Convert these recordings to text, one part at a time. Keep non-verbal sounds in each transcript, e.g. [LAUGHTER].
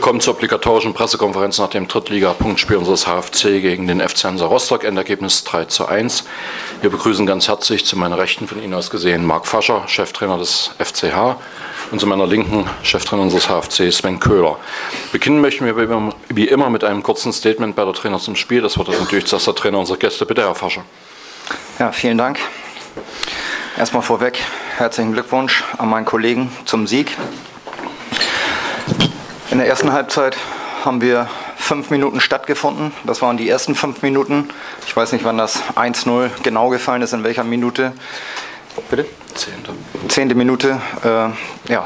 Willkommen zur obligatorischen Pressekonferenz nach dem Drittliga-Punktspiel unseres HFC gegen den FC Hansa Rostock. Endergebnis 3 zu 1. Wir begrüßen ganz herzlich zu meiner Rechten von Ihnen aus gesehen Marc Fascher, Cheftrainer des FCH und zu meiner Linken Cheftrainer unseres HFC Sven Köhler. Beginnen möchten wir wie immer mit einem kurzen Statement bei der Trainer zum Spiel. Das wird natürlich zuerst der Trainer unserer Gäste. Bitte, Herr Fascher. Ja, vielen Dank. Erstmal vorweg herzlichen Glückwunsch an meinen Kollegen zum Sieg. In der ersten Halbzeit haben wir fünf Minuten stattgefunden. Das waren die ersten fünf Minuten. Ich weiß nicht, wann das 1-0 genau gefallen ist, in welcher Minute. Bitte? Zehnte. Zehnte Minute. Äh, ja,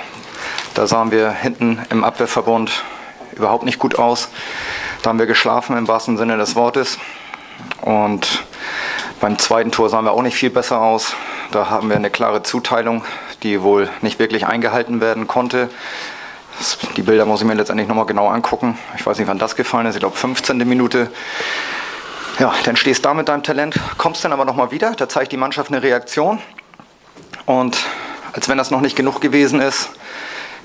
da sahen wir hinten im Abwehrverbund überhaupt nicht gut aus. Da haben wir geschlafen im wahrsten Sinne des Wortes. Und beim zweiten Tor sahen wir auch nicht viel besser aus. Da haben wir eine klare Zuteilung, die wohl nicht wirklich eingehalten werden konnte. Die Bilder muss ich mir letztendlich nochmal genau angucken. Ich weiß nicht, wann das gefallen ist. Ich glaube, 15. Minute. Ja, dann stehst du da mit deinem Talent, kommst dann aber nochmal wieder. Da zeigt die Mannschaft eine Reaktion. Und als wenn das noch nicht genug gewesen ist,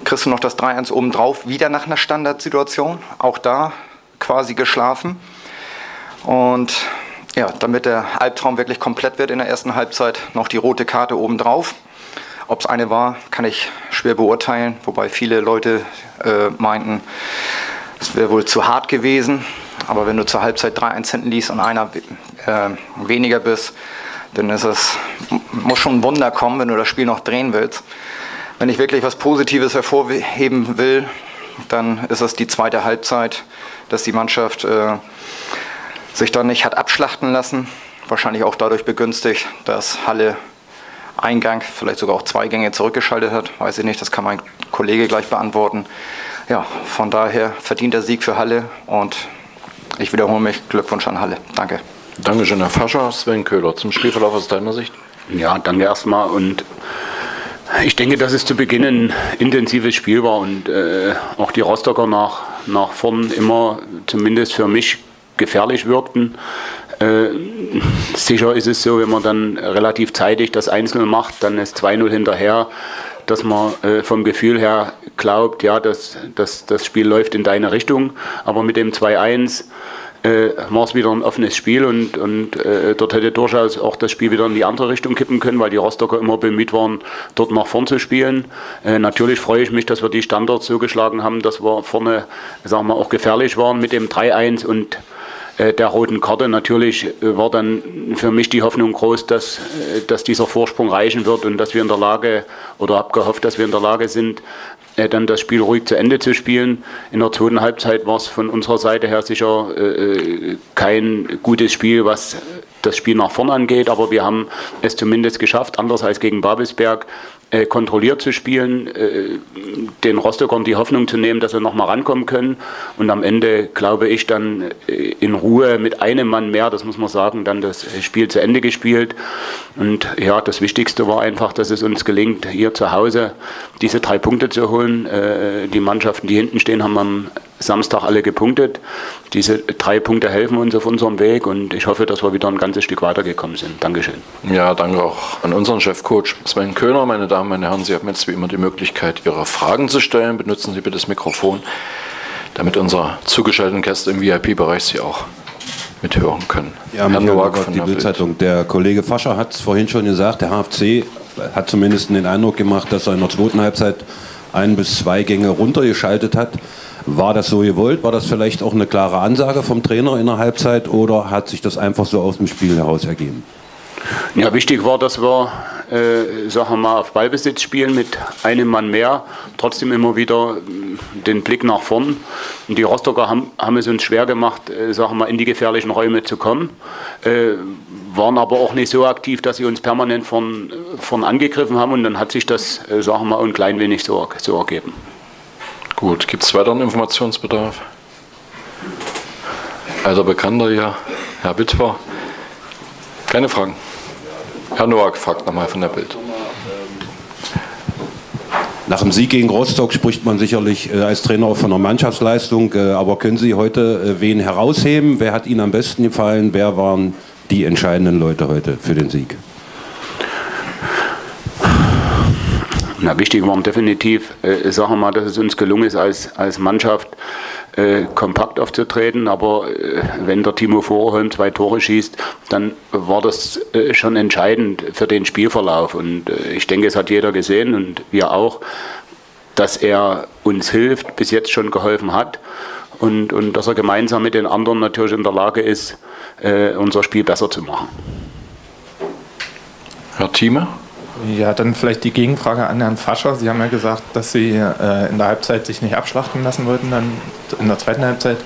kriegst du noch das 3-1 obendrauf, wieder nach einer Standardsituation. Auch da quasi geschlafen. Und ja, damit der Albtraum wirklich komplett wird in der ersten Halbzeit, noch die rote Karte obendrauf. Ob es eine war, kann ich schwer beurteilen, wobei viele Leute äh, meinten, es wäre wohl zu hart gewesen. Aber wenn du zur Halbzeit 3-1 hinten liest und einer äh, weniger bist, dann ist es, muss schon ein Wunder kommen, wenn du das Spiel noch drehen willst. Wenn ich wirklich was Positives hervorheben will, dann ist es die zweite Halbzeit, dass die Mannschaft äh, sich dann nicht hat abschlachten lassen. Wahrscheinlich auch dadurch begünstigt, dass Halle Eingang, vielleicht sogar auch zwei Gänge zurückgeschaltet hat. Weiß ich nicht, das kann mein Kollege gleich beantworten. Ja, von daher verdient der Sieg für Halle und ich wiederhole mich. Glückwunsch an Halle. Danke. Dankeschön, Herr Fascher. Sven Köhler, zum Spielverlauf aus deiner Sicht? Ja, danke erstmal und ich denke, dass es zu Beginn ein intensives Spiel war und äh, auch die Rostocker nach, nach vorn immer, zumindest für mich, gefährlich wirkten. Äh, sicher ist es so, wenn man dann relativ zeitig das 1-0 macht, dann ist 2-0 hinterher, dass man äh, vom Gefühl her glaubt, ja, das, das, das Spiel läuft in deine Richtung. Aber mit dem 2-1 äh, war es wieder ein offenes Spiel und, und äh, dort hätte durchaus auch das Spiel wieder in die andere Richtung kippen können, weil die Rostocker immer bemüht waren, dort nach vorn zu spielen. Äh, natürlich freue ich mich, dass wir die Standards so geschlagen haben, dass wir vorne sagen wir, auch gefährlich waren mit dem 3-1 und der roten Karte. Natürlich äh, war dann für mich die Hoffnung groß, dass, äh, dass dieser Vorsprung reichen wird und dass wir in der Lage oder habe gehofft, dass wir in der Lage sind, dann das Spiel ruhig zu Ende zu spielen. In der zweiten Halbzeit war es von unserer Seite her sicher kein gutes Spiel, was das Spiel nach vorne angeht, aber wir haben es zumindest geschafft, anders als gegen Babelsberg, äh, kontrolliert zu spielen, äh, den Rostockern die Hoffnung zu nehmen, dass sie nochmal rankommen können und am Ende, glaube ich, dann äh, in Ruhe mit einem Mann mehr, das muss man sagen, dann das Spiel zu Ende gespielt. Und ja, das Wichtigste war einfach, dass es uns gelingt, hier zu Hause diese drei Punkte zu holen. Die Mannschaften, die hinten stehen, haben am Samstag alle gepunktet. Diese drei Punkte helfen uns auf unserem Weg und ich hoffe, dass wir wieder ein ganzes Stück weitergekommen sind. Dankeschön. Ja, danke auch an unseren Chefcoach Sven Köhner. Meine Damen, meine Herren, Sie haben jetzt wie immer die Möglichkeit, Ihre Fragen zu stellen. Benutzen Sie bitte das Mikrofon, damit unsere zugeschalteten Gäste im VIP-Bereich Sie auch mithören können. Ja, Herr Nowak von die Bildzeitung. Der Kollege Fascher hat es vorhin schon gesagt, der HFC hat zumindest den Eindruck gemacht, dass er in der zweiten Halbzeit ein bis zwei Gänge runtergeschaltet hat. War das so gewollt? War das vielleicht auch eine klare Ansage vom Trainer in der Halbzeit oder hat sich das einfach so aus dem Spiel heraus ergeben? Ja, wichtig war, dass wir, äh, sagen wir mal, auf Ballbesitz spielen mit einem Mann mehr, trotzdem immer wieder äh, den Blick nach vorn. Und die Rostocker haben, haben es uns schwer gemacht, äh, sagen wir mal, in die gefährlichen Räume zu kommen, äh, waren aber auch nicht so aktiv, dass sie uns permanent von, von angegriffen haben und dann hat sich das, äh, sagen wir mal, ein klein wenig so, so ergeben. Gut, gibt es weiteren Informationsbedarf? Alter Bekannter hier, Herr Witwer. Keine Fragen. Herr Noack fragt nochmal von der Bild. Nach dem Sieg gegen Rostock spricht man sicherlich äh, als Trainer von einer Mannschaftsleistung. Äh, aber können Sie heute äh, wen herausheben? Wer hat Ihnen am besten gefallen? Wer waren die entscheidenden Leute heute für den Sieg? Na, wichtig war definitiv, äh, sagen wir mal, dass es uns gelungen ist, als, als Mannschaft äh, kompakt aufzutreten. Aber äh, wenn der Timo Vorholm zwei Tore schießt, dann war das äh, schon entscheidend für den Spielverlauf. Und äh, ich denke, es hat jeder gesehen und wir auch, dass er uns hilft, bis jetzt schon geholfen hat. Und, und dass er gemeinsam mit den anderen natürlich in der Lage ist, äh, unser Spiel besser zu machen. Herr Thieme? Ja, dann vielleicht die Gegenfrage an Herrn Fascher. Sie haben ja gesagt, dass Sie äh, in der Halbzeit sich nicht abschlachten lassen wollten, dann in der zweiten Halbzeit.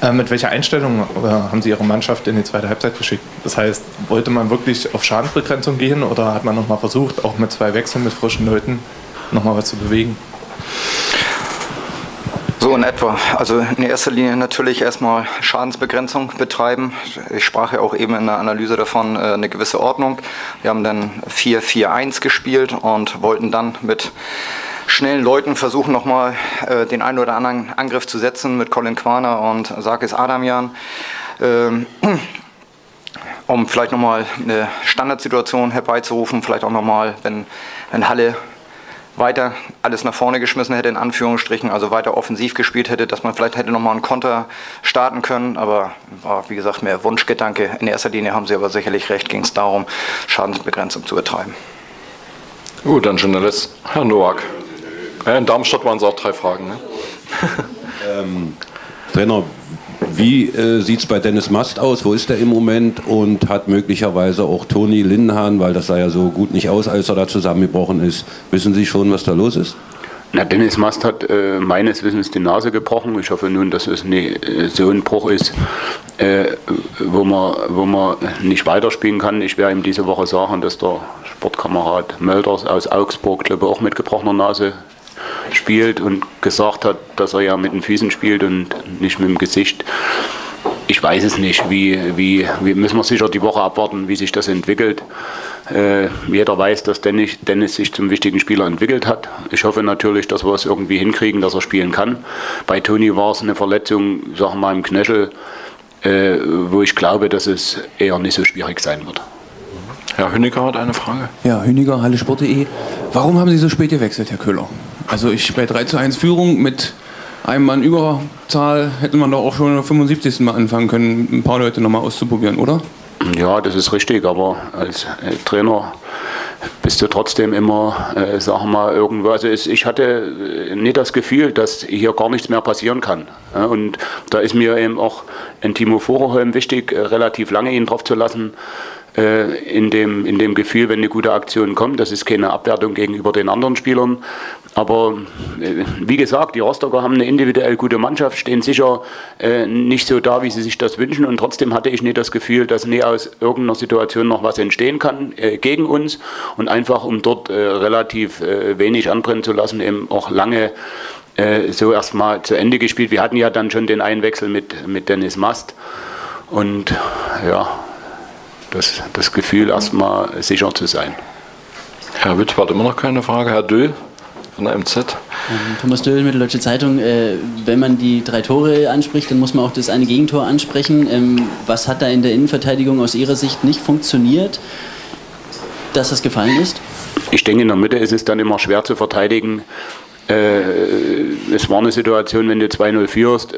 Äh, mit welcher Einstellung äh, haben Sie Ihre Mannschaft in die zweite Halbzeit geschickt? Das heißt, wollte man wirklich auf Schadensbegrenzung gehen oder hat man nochmal versucht, auch mit zwei Wechseln mit frischen Leuten nochmal was zu bewegen? So in etwa. Also in erster Linie natürlich erstmal Schadensbegrenzung betreiben. Ich sprach ja auch eben in der Analyse davon äh, eine gewisse Ordnung. Wir haben dann 4-4-1 gespielt und wollten dann mit schnellen Leuten versuchen, nochmal äh, den einen oder anderen Angriff zu setzen mit Colin Quaner und Sarkis Adamian. Ähm, um vielleicht nochmal eine Standardsituation herbeizurufen, vielleicht auch nochmal, wenn, wenn Halle weiter alles nach vorne geschmissen hätte, in Anführungsstrichen, also weiter offensiv gespielt hätte, dass man vielleicht hätte nochmal einen Konter starten können, aber war wie gesagt mehr Wunschgedanke. In erster Linie haben Sie aber sicherlich recht, ging es darum, Schadensbegrenzung zu betreiben. Gut, dann Journalist Herr Noack. in Darmstadt waren es auch drei Fragen. Ne? ähm, Trainer, wie äh, sieht es bei Dennis Mast aus? Wo ist er im Moment? Und hat möglicherweise auch Toni Lindenhahn, weil das sah ja so gut nicht aus, als er da zusammengebrochen ist. Wissen Sie schon, was da los ist? Na, Dennis Mast hat äh, meines Wissens die Nase gebrochen. Ich hoffe nun, dass es nicht äh, so ein Bruch ist, äh, wo, man, wo man nicht weiterspielen kann. Ich werde ihm diese Woche sagen, dass der Sportkamerad Mölders aus Augsburg, glaube ich, auch mit gebrochener Nase spielt und gesagt hat, dass er ja mit den Füßen spielt und nicht mit dem Gesicht. Ich weiß es nicht, wie, wie, wie müssen wir sicher die Woche abwarten, wie sich das entwickelt. Äh, jeder weiß, dass Dennis, Dennis sich zum wichtigen Spieler entwickelt hat. Ich hoffe natürlich, dass wir es irgendwie hinkriegen, dass er spielen kann. Bei Toni war es eine Verletzung, sagen wir mal, im Knöchel, äh, wo ich glaube, dass es eher nicht so schwierig sein wird. Herr Hüniger hat eine Frage. Ja, Hüniger, Hallesport.de. Warum haben Sie so spät gewechselt, Herr Köhler? Also ich bei 3 zu 1 Führung mit einem Mann Überzahl hätte man doch auch schon am 75. Mal anfangen können, ein paar Leute nochmal auszuprobieren, oder? Ja, das ist richtig, aber als äh, Trainer bist du trotzdem immer, äh, wir mal, irgendwo. Also ich hatte äh, nicht das Gefühl, dass hier gar nichts mehr passieren kann. Und da ist mir eben auch ein Timo Vorerholm wichtig, äh, relativ lange ihn drauf zu lassen. Äh, in, dem, in dem Gefühl, wenn eine gute Aktion kommt. Das ist keine Abwertung gegenüber den anderen Spielern. Aber äh, wie gesagt, die Rostocker haben eine individuell gute Mannschaft, stehen sicher äh, nicht so da, wie sie sich das wünschen. Und trotzdem hatte ich nicht das Gefühl, dass nie aus irgendeiner Situation noch was entstehen kann gegen uns. Und einfach, um dort relativ wenig anbrennen zu lassen, eben auch lange so erstmal zu Ende gespielt. Wir hatten ja dann schon den Einwechsel mit, mit Dennis Mast. Und ja, das, das Gefühl, erstmal sicher zu sein. Herr Witt, war immer noch keine Frage. Herr Döll von der MZ. Ähm, Thomas Döll, Mitteldeutsche Zeitung. Äh, wenn man die drei Tore anspricht, dann muss man auch das eine Gegentor ansprechen. Ähm, was hat da in der Innenverteidigung aus Ihrer Sicht nicht funktioniert, dass das gefallen ist? Ich denke, in der Mitte ist es dann immer schwer zu verteidigen. Äh, es war eine Situation, wenn du 2-0 führst,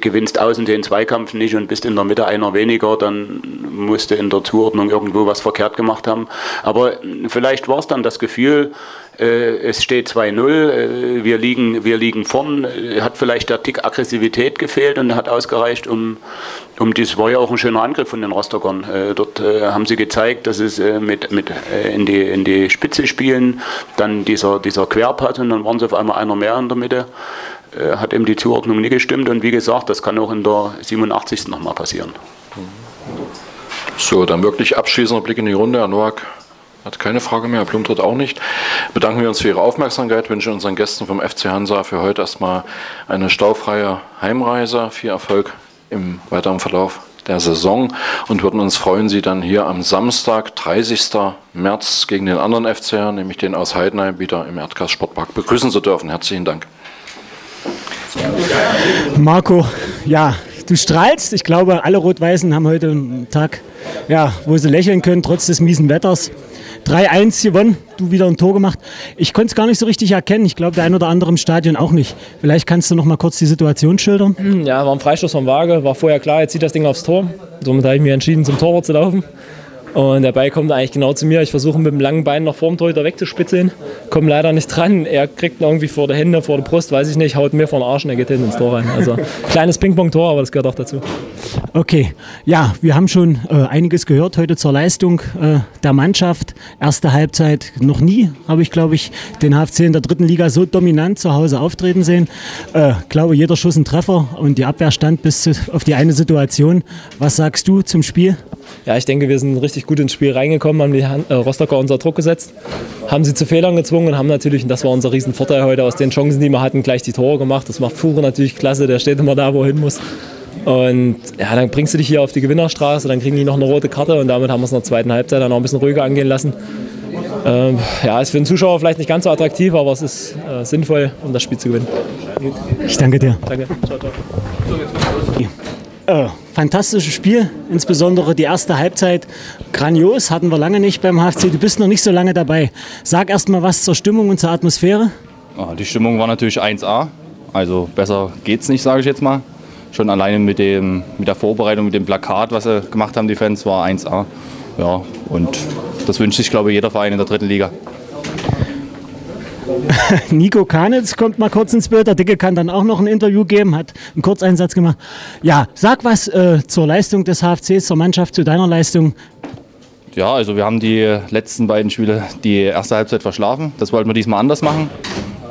gewinnst außen den Zweikampf nicht und bist in der Mitte einer weniger, dann musst du in der Zuordnung irgendwo was verkehrt gemacht haben. Aber vielleicht war es dann das Gefühl, äh, es steht 2-0, äh, wir, liegen, wir liegen vorn, äh, hat vielleicht der Tick Aggressivität gefehlt und hat ausgereicht, um, um das war ja auch ein schöner Angriff von den Rostockern. dort haben sie gezeigt, dass es mit, mit in, die, in die Spitze spielen, dann dieser, dieser Querpass und dann waren sie auf einmal einer mehr in der Mitte. Hat eben die Zuordnung nie gestimmt und wie gesagt, das kann auch in der 87. nochmal passieren. So, dann wirklich abschließender Blick in die Runde, Herr Noack hat keine Frage mehr, Herr Blumtritt auch nicht. Bedanken wir uns für Ihre Aufmerksamkeit, wünschen unseren Gästen vom FC Hansa für heute erstmal eine staufreie Heimreise, viel Erfolg im weiteren Verlauf der Saison und würden uns freuen, Sie dann hier am Samstag, 30. März, gegen den anderen FCR, nämlich den aus Heidenheim, wieder im Erdgas Sportpark begrüßen zu dürfen. Herzlichen Dank. Marco, ja, du strahlst. Ich glaube, alle Rot-Weißen haben heute einen Tag, ja, wo sie lächeln können, trotz des miesen Wetters. 3-1 gewonnen, du wieder ein Tor gemacht. Ich konnte es gar nicht so richtig erkennen. Ich glaube, der ein oder andere im Stadion auch nicht. Vielleicht kannst du noch mal kurz die Situation schildern. Ja, war ein Freistoß vom Waage. War vorher klar, jetzt zieht das Ding aufs Tor. Somit habe ich mich entschieden, zum Torwart zu laufen. Und der Ball kommt eigentlich genau zu mir. Ich versuche mit dem langen Bein noch vorm Torhüter wegzuspitzeln. Komme leider nicht dran. Er kriegt ihn irgendwie vor der Hände, vor der Brust, weiß ich nicht, haut mir vor den Arsch und er geht hinten ins Tor rein. Also [LAUGHS] kleines Ping-Pong-Tor, aber das gehört auch dazu. Okay, ja, wir haben schon äh, einiges gehört heute zur Leistung äh, der Mannschaft. Erste Halbzeit noch nie habe ich, glaube ich, den HFC in der dritten Liga so dominant zu Hause auftreten sehen. Äh, glaube, jeder Schuss ein Treffer und die Abwehr stand bis auf die eine Situation. Was sagst du zum Spiel? Ja, ich denke, wir sind richtig gut ins Spiel reingekommen, haben die äh, Rostocker unter Druck gesetzt, haben sie zu Fehlern gezwungen und haben natürlich, und das war unser Riesenvorteil heute, aus den Chancen, die wir hatten, gleich die Tore gemacht. Das macht Fure natürlich klasse, der steht immer da, wo er hin muss. Und ja, dann bringst du dich hier auf die Gewinnerstraße, dann kriegen die noch eine rote Karte und damit haben wir es in der zweiten Halbzeit dann noch ein bisschen ruhiger angehen lassen. Ähm, ja, ist für den Zuschauer vielleicht nicht ganz so attraktiv, aber es ist äh, sinnvoll, um das Spiel zu gewinnen. Ich danke dir. Danke. Ciao, ciao. Fantastisches Spiel, insbesondere die erste Halbzeit. Grandios, hatten wir lange nicht beim HFC. Du bist noch nicht so lange dabei. Sag erst mal was zur Stimmung und zur Atmosphäre. Die Stimmung war natürlich 1A. Also besser geht's nicht, sage ich jetzt mal. Schon alleine mit, dem, mit der Vorbereitung, mit dem Plakat, was sie gemacht haben, die Fans, war 1A. Ja, und das wünscht sich, glaube ich, jeder Verein in der dritten Liga. [LAUGHS] Nico Kanitz kommt mal kurz ins Bild. Der Dicke kann dann auch noch ein Interview geben, hat einen Kurzeinsatz gemacht. Ja, sag was äh, zur Leistung des HFCs, zur Mannschaft, zu deiner Leistung. Ja, also wir haben die letzten beiden Spiele die erste Halbzeit verschlafen. Das wollten wir diesmal anders machen.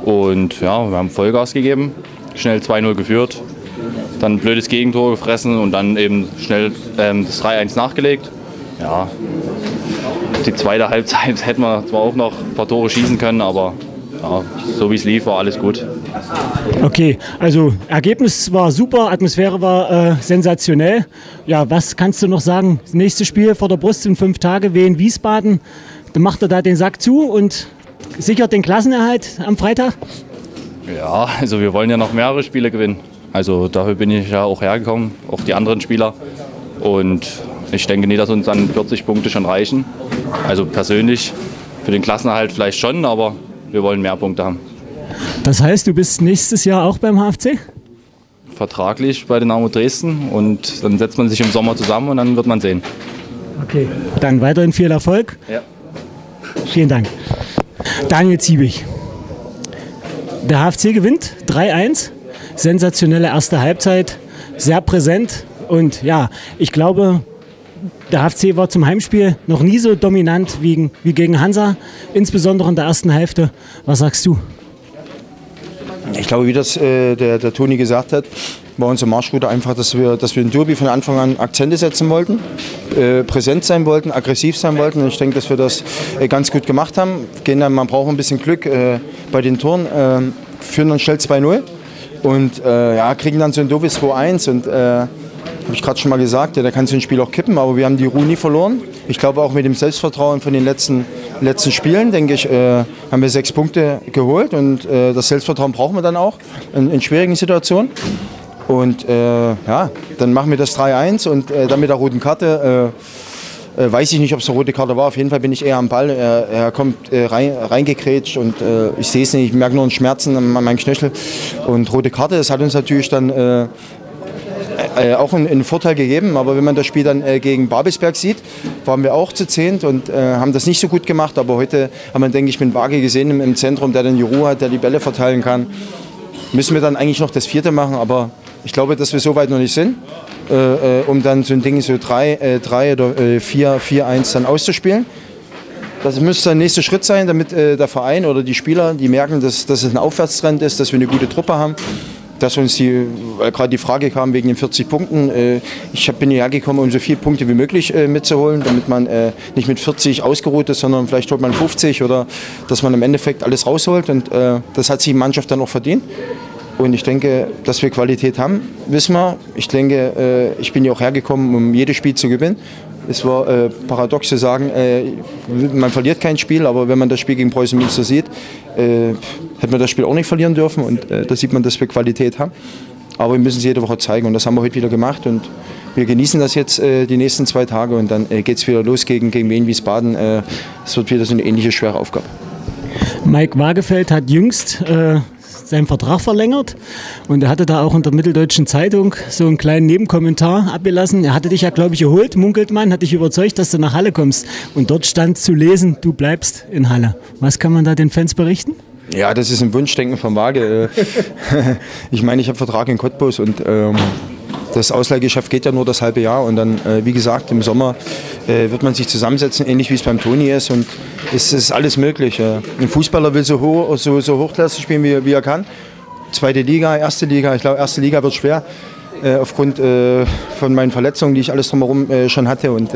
Und ja, wir haben Vollgas gegeben, schnell 2-0 geführt, dann ein blödes Gegentor gefressen und dann eben schnell ähm, das 3-1 nachgelegt. Ja, die zweite Halbzeit [LAUGHS] hätten wir zwar auch noch ein paar Tore schießen können, aber ja, so wie es lief, war alles gut. Okay, also Ergebnis war super, Atmosphäre war äh, sensationell. Ja, was kannst du noch sagen? Das nächste Spiel vor der Brust in fünf Tage, Wien Wiesbaden. Dann macht er da den Sack zu und sichert den Klassenerhalt am Freitag? Ja, also wir wollen ja noch mehrere Spiele gewinnen. Also dafür bin ich ja auch hergekommen, auch die anderen Spieler. Und ich denke nicht, dass uns dann 40 Punkte schon reichen. Also persönlich für den Klassenerhalt vielleicht schon, aber wir wollen mehr Punkte haben. Das heißt, du bist nächstes Jahr auch beim HFC? Vertraglich bei Dynamo Dresden und dann setzt man sich im Sommer zusammen und dann wird man sehen. Okay, dann weiterhin viel Erfolg. Ja. Vielen Dank. Daniel Ziebig. Der HFC gewinnt 3-1. Sensationelle erste Halbzeit, sehr präsent und ja, ich glaube, der HFC war zum Heimspiel noch nie so dominant wie, wie gegen Hansa, insbesondere in der ersten Hälfte. Was sagst du? Ich glaube, wie das äh, der, der Toni gesagt hat, war unsere Marschroute einfach, dass wir, dass wir in Derby von Anfang an Akzente setzen wollten, äh, präsent sein wollten, aggressiv sein wollten. Und ich denke, dass wir das äh, ganz gut gemacht haben. Gehen dann, man braucht ein bisschen Glück äh, bei den Toren, äh, führen dann schnell 2-0 und äh, ja, kriegen dann so ein doofes 2-1 und habe ich gerade schon mal gesagt, ja, da kann so ein Spiel auch kippen, aber wir haben die Ruhe nie verloren. Ich glaube auch mit dem Selbstvertrauen von den letzten, letzten Spielen, denke ich, äh, haben wir sechs Punkte geholt und äh, das Selbstvertrauen brauchen wir dann auch in, in schwierigen Situationen. Und äh, ja, dann machen wir das 3-1 und äh, dann mit der roten Karte äh, äh, weiß ich nicht, ob es eine rote Karte war. Auf jeden Fall bin ich eher am Ball. Er, er kommt rein, reingekrätscht und ich sehe es nicht. Ich merke nur einen Schmerzen an meinem Knöchel. Und rote Karte, das hat uns natürlich dann äh, äh, auch einen, Vorteil gegeben. Aber wenn man das Spiel dann äh, gegen Babelsberg sieht, waren wir auch zu zehnt und äh, haben das nicht so gut gemacht. Aber heute haben wir, denke ich, mit Waage gesehen im, im, Zentrum, der dann die Ruhe hat, der die Bälle verteilen kann. Müssen wir dann eigentlich noch das vierte machen, aber ich glaube, dass wir so weit noch nicht sind, äh, äh um dann so ein Ding so 3 drei, oder 4, 4, 1 dann auszuspielen. Das müsste der nächste Schritt sein, damit äh, der Verein oder die Spieler, die merken, dass, dass es ein Aufwärtstrend ist, dass wir eine gute Truppe haben dass uns die, weil gerade die Frage kam wegen den 40 Punkten, äh, ich bin hierher gekommen, um so viele Punkte wie möglich äh, mitzuholen, damit man äh, nicht mit 40 ausgeruht ist, sondern vielleicht holt man 50 oder dass man im Endeffekt alles rausholt und äh, das hat sich die Mannschaft dann auch verdient. Und ich denke, dass wir Qualität haben, wissen wir. Ich denke, äh, ich bin hier auch hergekommen, um jedes Spiel zu gewinnen. Es war äh, paradox zu sagen, äh, man verliert kein Spiel, aber wenn man das Spiel gegen Preußen Münster sieht, äh, hätte man das Spiel auch nicht verlieren dürfen. Und äh, da sieht man, dass wir Qualität haben. aber wir müssen es jede Woche zeigen und das haben wir heute wieder gemacht und wir genießen das jetzt äh, die nächsten zwei Tage und dann äh, geht es wieder los gegen, gegen Wien Wiesbaden. Äh, es wird wieder so eine ähnliche schwere Aufgabe. Mike Wagefeld hat jüngst äh, seinen Vertrag verlängert und er hatte da auch in der Mitteldeutschen Zeitung so einen kleinen Nebenkommentar abgelassen. Er hatte dich ja, glaube ich, geholt, munkelt man, hat dich überzeugt, dass du nach Halle kommst und dort stand zu lesen, du bleibst in Halle. Was kann man da den Fans berichten? Ja, das ist ein Wunschdenken von Waage. [LAUGHS] ich meine, ich habe Vertrag in Cottbus und ähm, das Ausleihgeschäft geht ja nur das halbe Jahr und dann, äh, wie gesagt, im Sommer äh, wird man sich zusammensetzen, ähnlich wie es beim Toni ist und es ist alles möglich. Ein Fußballer will so, hoch, so, so hochklassig spielen, wie, wie, er kann. Zweite Liga, erste Liga, ich glaube, erste Liga wird schwer äh, aufgrund von meinen Verletzungen, die ich alles drumherum schon hatte und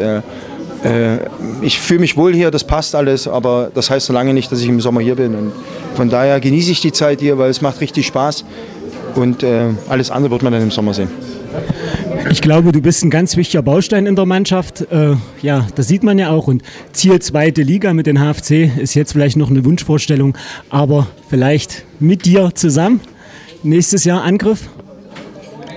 ich fühle mich wohl hier, das passt alles, aber das heißt so lange nicht, dass ich im Sommer hier bin. Und von daher genieße ich die Zeit hier, weil es macht richtig Spaß und alles andere wird man dann im Sommer sehen. Ich glaube, du bist ein ganz wichtiger Baustein in der Mannschaft. Äh, ja, das sieht man ja auch. Und Ziel zweite Liga mit den HFC ist jetzt vielleicht noch eine Wunschvorstellung, aber vielleicht mit dir zusammen. Nächstes Jahr Angriff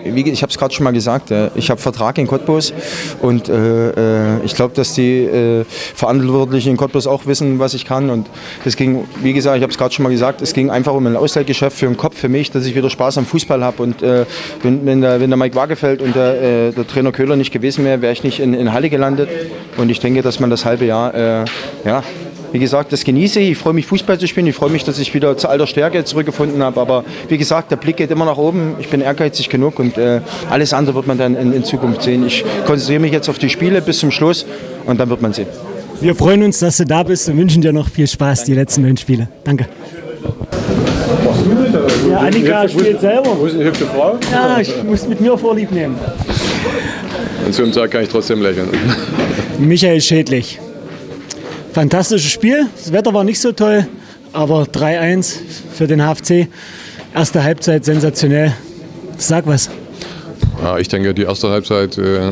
ich habe es gerade schon mal gesagt, äh, ich habe Vertrag in Cottbus und äh, äh, ich glaube, dass die äh, Verantwortlichen in Cottbus auch wissen, was ich kann. Und es ging, wie gesagt, ich habe es gerade schon mal gesagt, es ging einfach um ein Ausleihgeschäft für den Kopf, für mich, dass ich wieder Spaß am Fußball habe. Und äh, wenn, wenn, der, wenn der Mike Wagefeld und der, äh, der Trainer Köhler nicht gewesen wäre, wäre ich nicht in, in Halle gelandet. Und ich denke, dass man das halbe Jahr ja, wie gesagt, das genieße ich. Ich freue mich, Fußball zu spielen. Ich freue mich, dass ich wieder zu alter Stärke zurückgefunden habe. Aber wie gesagt, der Blick geht immer nach oben. Ich bin ehrgeizig genug und äh, alles andere wird man dann in, in Zukunft sehen. Ich konzentriere mich jetzt auf die Spiele bis zum Schluss und dann wird man sehen. Wir freuen uns, dass du da bist und wünschen dir noch viel Spaß die letzten neun Spiele. Danke. Ja, Annika spielt selber. Wo ist eine hübsche Frau? Ja, ich muss mit mir Vorlieb nehmen. Und zu einem Tag kann ich trotzdem lächeln. Michael Schädlich. Fantastisches Spiel. Das Wetter war nicht so toll, aber 3-1 für den HFC. Erste Halbzeit sensationell. Sag was. Ja, ich denke, die erste Halbzeit äh,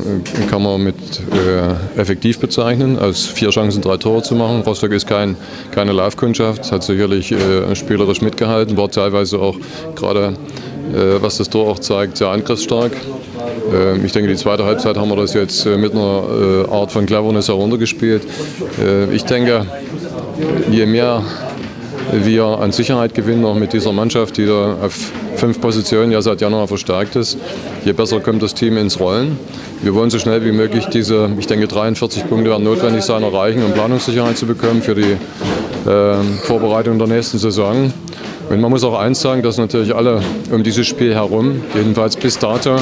kann man mit äh, effektiv bezeichnen, als vier Chancen, drei Tore zu machen. Rostock ist kein, keine Laufkundschaft, hat sicherlich äh, spielerisch mitgehalten, war teilweise auch gerade, was das Tor auch zeigt, sehr angriffsstark. Ähm, ich denke, die zweite Halbzeit haben wir das jetzt äh, mit einer äh, Art von Cleverness heruntergespielt. Äh, ich denke, je mehr wir an Sicherheit gewinnen, auch mit dieser Mannschaft, die da auf fünf Positionen ja seit Januar verstärkt ist, je besser kommt das Team ins Rollen. Wir wollen so schnell wie möglich diese, ich denke, 43 Punkte werden notwendig sein, erreichen, um Planungssicherheit zu bekommen für die äh, Vorbereitung der nächsten Saison. Und man muss auch eins sagen, dass natürlich alle um dieses Spiel herum, jedenfalls bis dato,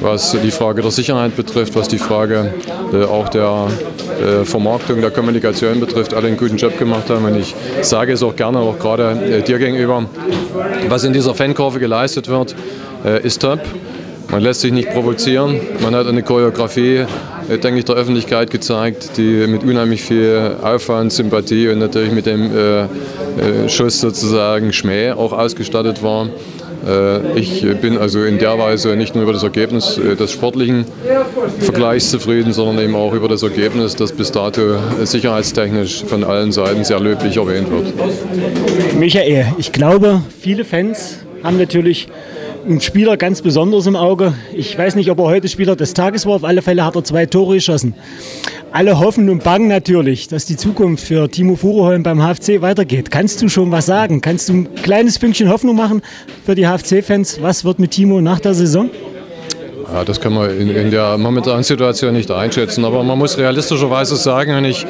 was die Frage der Sicherheit betrifft, was die Frage äh, auch der äh, Vermarktung, der Kommunikation betrifft, alle einen guten Job gemacht haben. Und ich sage es auch gerne, auch gerade äh, dir gegenüber, was in dieser Fankurve geleistet wird, äh, ist top. Man lässt sich nicht provozieren. Man hat eine Choreografie, denke ich, der Öffentlichkeit gezeigt, die mit unheimlich viel Aufwand, Sympathie und natürlich mit dem äh, äh Schuss sozusagen Schmäh auch ausgestattet war. Äh, ich bin also in der Weise nicht nur über das Ergebnis äh, des sportlichen Vergleichs zufrieden, sondern eben auch über das Ergebnis, das bis dato sicherheitstechnisch von allen Seiten sehr löblich erwähnt wird. Michael, ich glaube, viele Fans haben natürlich ein Spieler ganz besonders im Auge. Ich weiß nicht, ob er heute Spieler des Tages war. Auf alle Fälle hat er zwei Tore geschossen. Alle hoffen und bangen natürlich, dass die Zukunft für Timo Furuholm beim HFC weitergeht. Kannst du schon was sagen? Kannst du ein kleines Fünkchen Hoffnung machen für die HFC-Fans? Was wird mit Timo nach der Saison? Ja, das kann man in, in, der momentanen Situation nicht einschätzen. Aber man muss realistischerweise sagen, und ich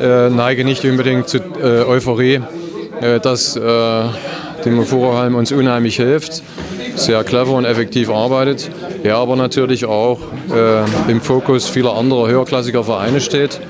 äh, neige nicht unbedingt zu äh, Euphorie, äh, dass äh, Timo Furuholm uns unheimlich hilft sehr clever und effektiv arbeitet. Er aber natürlich auch äh, im Fokus vieler anderer höherklassiger Vereine steht.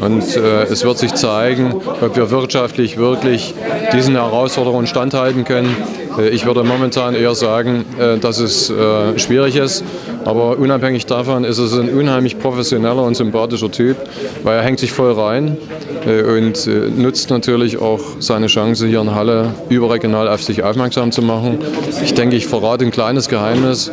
Und äh, es wird sich zeigen, ob wir wirtschaftlich wirklich diesen Herausforderungen standhalten können. Äh, ich würde momentan eher sagen, äh, dass es äh, schwierig ist. Aber unabhängig davon ist es ein unheimlich professioneller und sympathischer Typ, weil er hängt sich voll rein und nutzt natürlich auch seine Chance, hier in Halle überregional auf sich aufmerksam zu machen. Ich denke, ich verrate ein kleines Geheimnis.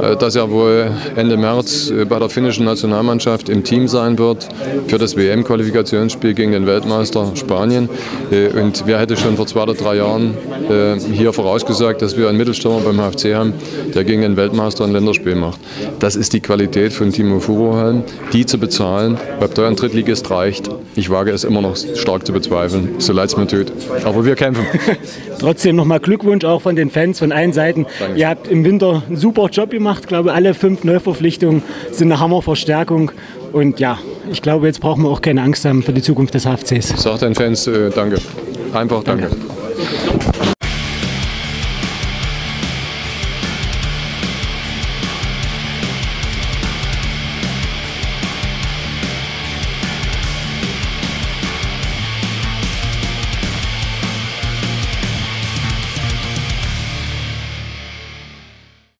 Äh, dass er wohl Ende März äh, bei der finnischen Nationalmannschaft im Team sein wird für das WM-Qualifikationsspiel gegen den Weltmeister Spanien. Äh, und wer hätte schon vor zwei oder drei Jahren hier vorausgesagt, dass wir einen Mittelstürmer beim HFC haben, der gegen den Weltmeister ein Länderspiel macht. Das ist die Qualität von Timo Furuholm. Die zu bezahlen, ob ein Drittligist reicht, ich wage es immer noch stark zu bezweifeln, so leid es mir tut. Aber wir kämpfen. [LAUGHS] Trotzdem nochmal Glückwunsch auch von den Fans von allen Seiten. Danke. Ihr habt im Winter einen super Job gemacht. Ich glaube, alle fünf Neuverpflichtungen sind eine Hammerverstärkung. Und ja, ich glaube, jetzt brauchen wir auch keine Angst haben für die Zukunft des HFCs. Sagt den Fans äh, danke. Einfach danke. danke.